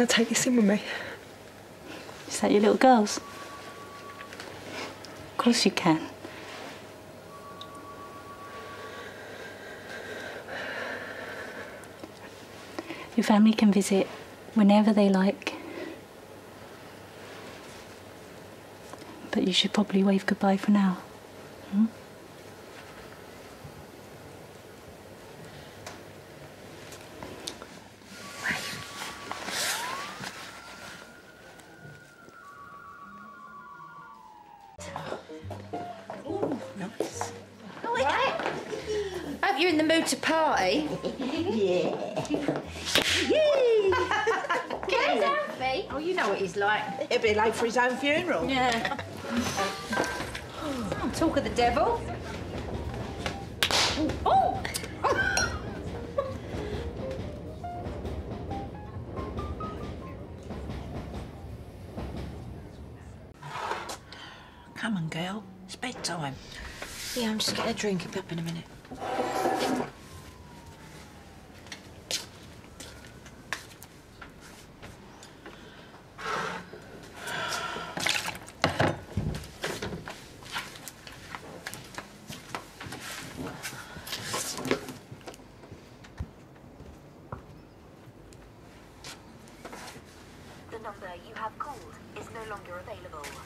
Can I take this in with me? Is that your little girls? Of course you can. Your family can visit whenever they like. But you should probably wave goodbye for now. Hmm? Oh, Hope you're in the mood to party. Yeah. Where's Alfie? Oh, you know what he's like. He'll be late for his own funeral. Yeah. Talk of the devil. Oh! Come on, girl. It's bedtime. Yeah, I'm just getting a drink. I'll be up in a minute. The number you have called is no longer available.